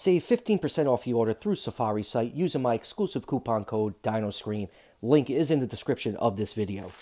Save 15% off your order through Safari site using my exclusive coupon code DinoScream. Link is in the description of this video.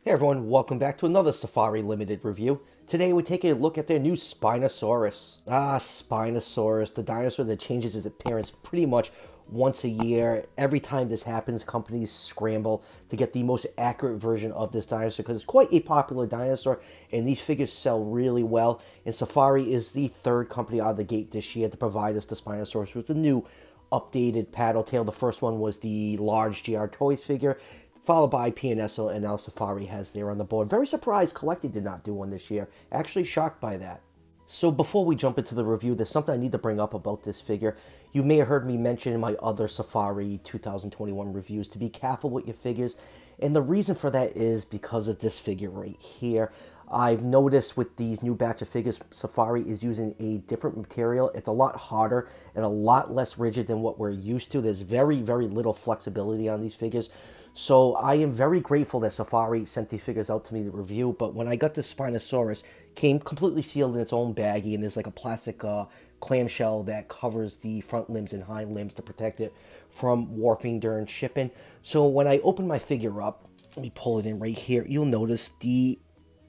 Hey everyone, welcome back to another Safari Limited review. Today we're taking a look at their new Spinosaurus. Ah, Spinosaurus, the dinosaur that changes its appearance pretty much once a year. Every time this happens, companies scramble to get the most accurate version of this dinosaur because it's quite a popular dinosaur and these figures sell really well. And Safari is the third company out of the gate this year to provide us the Spinosaurus with the new updated paddle tail. The first one was the large GR Toys figure followed by PNSO, and now Safari has there on the board. Very surprised CollectA did not do one this year. Actually shocked by that. So before we jump into the review, there's something I need to bring up about this figure. You may have heard me mention in my other Safari 2021 reviews to be careful with your figures. And the reason for that is because of this figure right here. I've noticed with these new batch of figures, Safari is using a different material. It's a lot harder and a lot less rigid than what we're used to. There's very, very little flexibility on these figures. So I am very grateful that Safari sent these figures out to me to review. But when I got this Spinosaurus, came completely sealed in its own baggie, and there's like a plastic uh, clamshell that covers the front limbs and hind limbs to protect it from warping during shipping. So when I open my figure up, let me pull it in right here, you'll notice the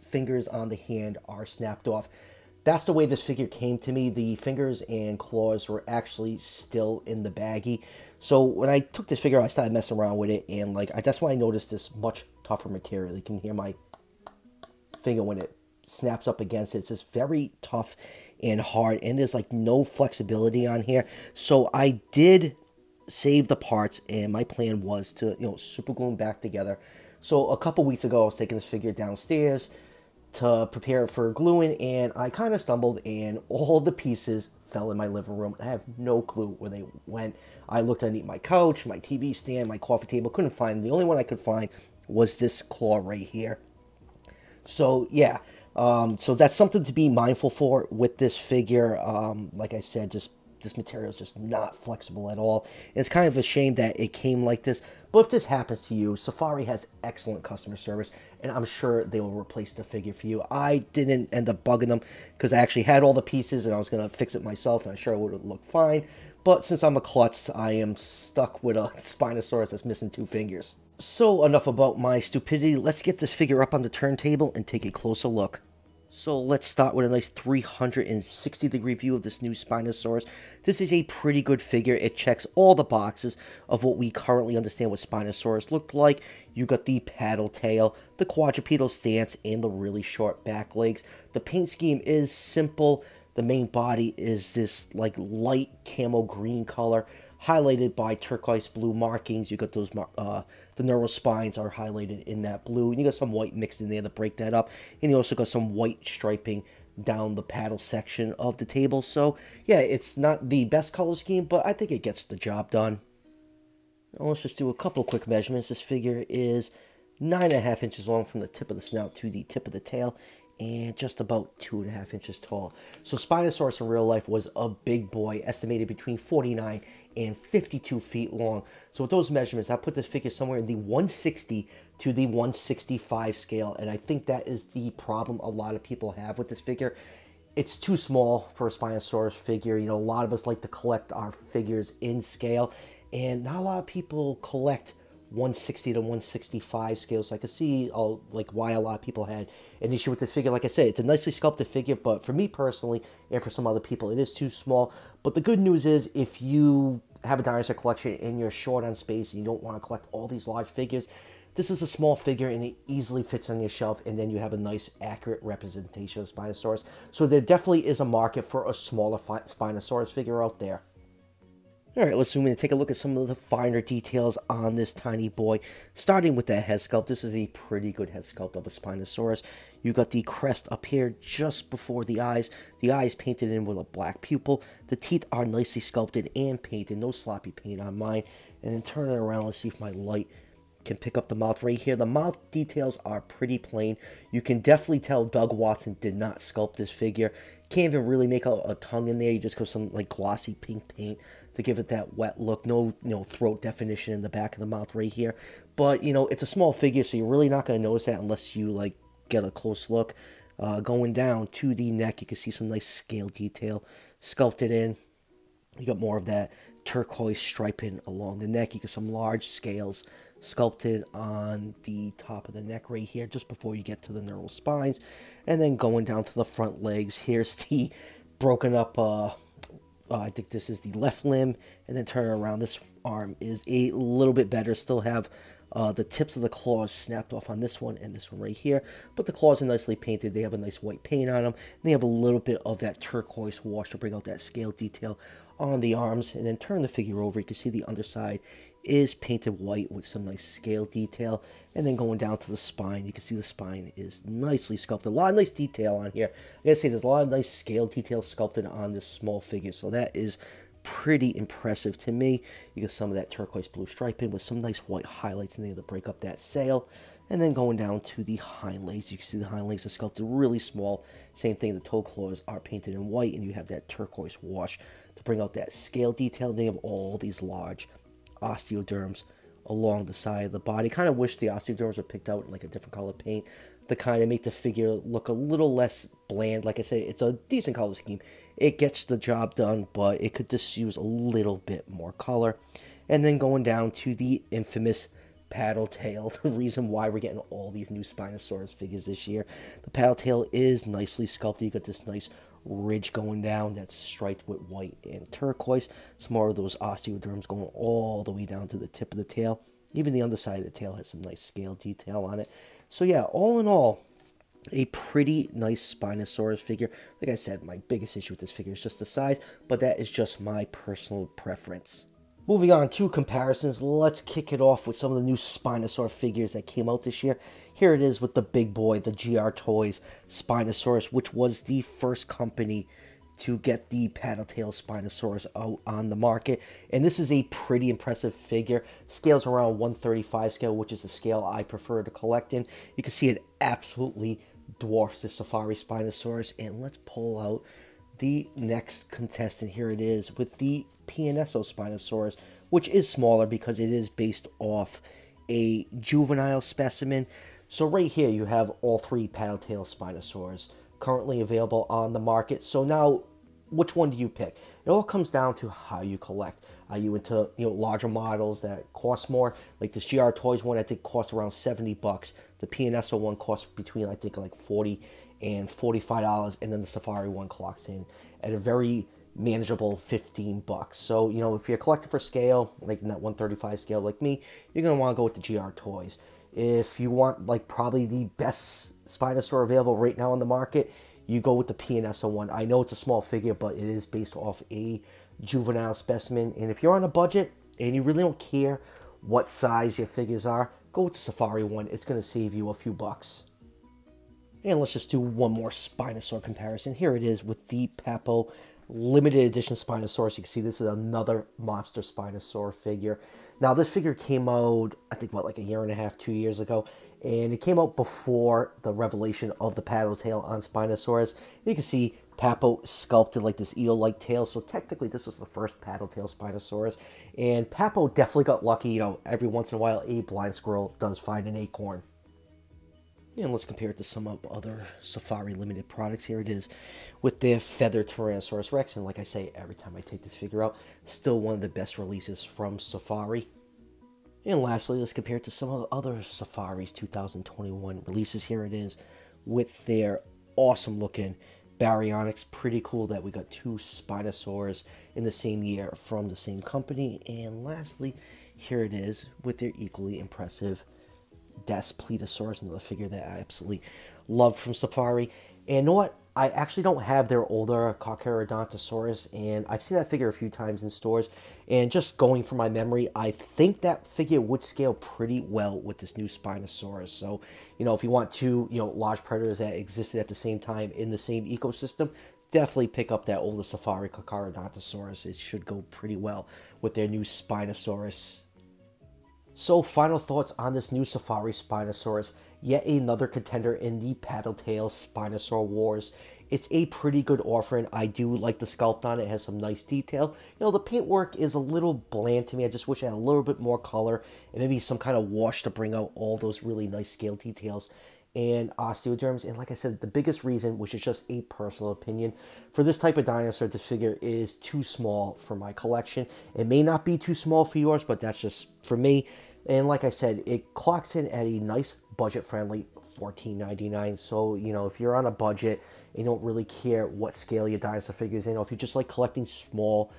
fingers on the hand are snapped off. That's the way this figure came to me. The fingers and claws were actually still in the baggie. So when I took this figure, I started messing around with it, and like I, that's why I noticed this much tougher material. You can hear my finger when it snaps up against it. It's just very tough and hard, and there's like no flexibility on here. So I did save the parts, and my plan was to you know super glue them back together. So a couple weeks ago, I was taking this figure downstairs to prepare for gluing and I kind of stumbled and all the pieces fell in my living room. I have no clue where they went. I looked underneath my couch, my TV stand, my coffee table, couldn't find them. The only one I could find was this claw right here. So yeah, um, so that's something to be mindful for with this figure. Um, like I said, just this material is just not flexible at all. It's kind of a shame that it came like this. But if this happens to you, Safari has excellent customer service, and I'm sure they will replace the figure for you. I didn't end up bugging them because I actually had all the pieces and I was going to fix it myself, and I'm sure it would looked fine. But since I'm a klutz, I am stuck with a Spinosaurus that's missing two fingers. So enough about my stupidity. Let's get this figure up on the turntable and take a closer look. So let's start with a nice 360 degree view of this new Spinosaurus. This is a pretty good figure. It checks all the boxes of what we currently understand what Spinosaurus looked like. You got the paddle tail, the quadrupedal stance, and the really short back legs. The paint scheme is simple. The main body is this like light camo green color highlighted by turquoise blue markings. You got those, uh, the neural spines are highlighted in that blue. And you got some white mixed in there to break that up. And you also got some white striping down the paddle section of the table. So, yeah, it's not the best color scheme, but I think it gets the job done. Now, let's just do a couple quick measurements. This figure is nine and a half inches long from the tip of the snout to the tip of the tail and just about two and a half inches tall. So Spinosaurus in real life was a big boy, estimated between 49 and 52 feet long. So with those measurements, I put this figure somewhere in the 160 to the 165 scale, and I think that is the problem a lot of people have with this figure. It's too small for a Spinosaurus figure. You know, a lot of us like to collect our figures in scale, and not a lot of people collect 160 to 165 scales. So I can see uh, like why a lot of people had an issue with this figure. Like I said, it's a nicely sculpted figure, but for me personally, and for some other people, it is too small. But the good news is, if you have a dinosaur collection and you're short on space and you don't want to collect all these large figures, this is a small figure and it easily fits on your shelf, and then you have a nice, accurate representation of Spinosaurus. So there definitely is a market for a smaller Spinosaurus figure out there. Alright, let's zoom in and take a look at some of the finer details on this tiny boy. Starting with that head sculpt, this is a pretty good head sculpt of a Spinosaurus. You got the crest up here just before the eyes. The eyes painted in with a black pupil. The teeth are nicely sculpted and painted, no sloppy paint on mine. And then turn it around, let's see if my light can pick up the mouth right here. The mouth details are pretty plain. You can definitely tell Doug Watson did not sculpt this figure. Can't even really make a, a tongue in there. You just go some like glossy pink paint to give it that wet look. No, you know, throat definition in the back of the mouth right here. But, you know, it's a small figure, so you're really not going to notice that unless you, like, get a close look. Uh, going down to the neck, you can see some nice scale detail sculpted in. You got more of that turquoise striping along the neck. You get some large scales sculpted on the top of the neck right here, just before you get to the neural spines. And then going down to the front legs, here's the broken up, uh, uh, I think this is the left limb. And then turning around, this arm is a little bit better. Still have uh, the tips of the claws snapped off on this one and this one right here. But the claws are nicely painted. They have a nice white paint on them. And they have a little bit of that turquoise wash to bring out that scale detail on the arms. And then turn the figure over. You can see the underside is painted white with some nice scale detail. And then going down to the spine, you can see the spine is nicely sculpted. A lot of nice detail on here. I gotta say, there's a lot of nice scale detail sculpted on this small figure. So that is pretty impressive to me. You get some of that turquoise blue striping with some nice white highlights in there to break up that sail. And then going down to the hind legs, you can see the hind legs are sculpted really small. Same thing, the toe claws are painted in white, and you have that turquoise wash to bring out that scale detail. They have all these large osteoderms along the side of the body. Kind of wish the osteoderms were picked out in like a different color paint to kind of make the figure look a little less bland. Like I say, it's a decent color scheme. It gets the job done, but it could just use a little bit more color. And then going down to the infamous paddle tail, the reason why we're getting all these new Spinosaurus figures this year. The paddle tail is nicely sculpted. You got this nice ridge going down that's striped with white and turquoise. Some more of those osteoderms going all the way down to the tip of the tail. Even the underside of the tail has some nice scale detail on it. So yeah, all in all, a pretty nice Spinosaurus figure. Like I said, my biggest issue with this figure is just the size, but that is just my personal preference. Moving on to comparisons, let's kick it off with some of the new Spinosaur figures that came out this year. Here it is with the big boy, the GR Toys Spinosaurus, which was the first company to get the paddle-tail Spinosaurus out on the market. And this is a pretty impressive figure. Scales around 135 scale, which is the scale I prefer to collect in. You can see it absolutely dwarfs the Safari Spinosaurus. And let's pull out the next contestant. Here it is with the PNSO Spinosaurus, which is smaller because it is based off a juvenile specimen. So right here you have all three paddle-tail Spinosaurs currently available on the market. So now, which one do you pick? It all comes down to how you collect. Are you into you know larger models that cost more? Like this GR Toys one, I think costs around 70 bucks. The PNSO one costs between I think like 40 and 45 dollars, and then the Safari one clocks in at a very manageable 15 bucks. So you know if you're collecting for scale, like in that 135 scale like me, you're gonna want to go with the GR Toys. If you want like probably the best Spinosaur available right now on the market, you go with the PNSO one. I know it's a small figure, but it is based off a juvenile specimen. And if you're on a budget and you really don't care what size your figures are, go with the Safari one. It's going to save you a few bucks. And let's just do one more Spinosaur comparison. Here it is with the Papo limited edition Spinosaurus. You can see this is another monster Spinosaur figure. Now, this figure came out, I think, what, like a year and a half, two years ago. And it came out before the revelation of the paddle tail on Spinosaurus. And you can see Papo sculpted like this eel-like tail. So technically, this was the first paddle tail Spinosaurus. And Papo definitely got lucky. You know, every once in a while, a blind squirrel does find an acorn. And let's compare it to some of other Safari limited products. Here it is with their feathered Tyrannosaurus Rex. And like I say, every time I take this figure out, still one of the best releases from Safari. And lastly, let's compare it to some of the other Safari's 2021 releases. Here it is with their awesome looking Baryonyx. Pretty cool that we got two Spinosaurs in the same year from the same company. And lastly, here it is with their equally impressive Daspletosaurus, another figure that I absolutely love from Safari. And you know what? I actually don't have their older Carcharodontosaurus, and I've seen that figure a few times in stores. And just going from my memory, I think that figure would scale pretty well with this new Spinosaurus. So, you know, if you want two, you know, large predators that existed at the same time in the same ecosystem, definitely pick up that older Safari Carcharodontosaurus. It should go pretty well with their new Spinosaurus so, final thoughts on this new Safari Spinosaurus. Yet another contender in the Paddletail Spinosaur Wars. It's a pretty good offering. I do like the sculpt on it. It has some nice detail. You know, the paintwork is a little bland to me. I just wish it had a little bit more color and maybe some kind of wash to bring out all those really nice scale details. and osteoderms. And like I said, the biggest reason, which is just a personal opinion, for this type of dinosaur, this figure is too small for my collection. It may not be too small for yours, but that's just for me. And like I said, it clocks in at a nice budget-friendly $14.99. So, you know, if you're on a budget and don't really care what scale your dinosaur figure is in, or if you just like collecting small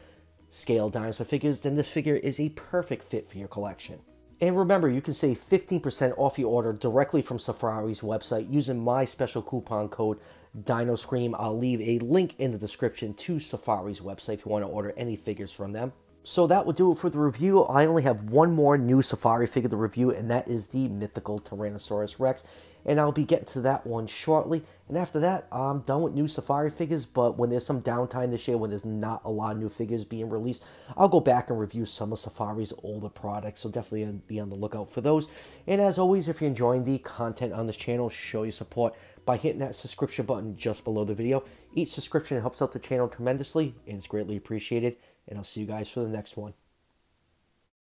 scale dinosaur figures, then this figure is a perfect fit for your collection. And remember, you can save 15% off your order directly from Safari's website using my special coupon code DinoScream. I'll leave a link in the description to Safari's website if you want to order any figures from them. So that will do it for the review. I only have one more new Safari figure to review, and that is the mythical Tyrannosaurus Rex. And I'll be getting to that one shortly. And after that, I'm done with new Safari figures, but when there's some downtime this year, when there's not a lot of new figures being released, I'll go back and review some of Safari's older products, so definitely uh, be on the lookout for those. And as always, if you're enjoying the content on this channel, show your support by hitting that subscription button just below the video. Each subscription helps out the channel tremendously and is greatly appreciated and I'll see you guys for the next one.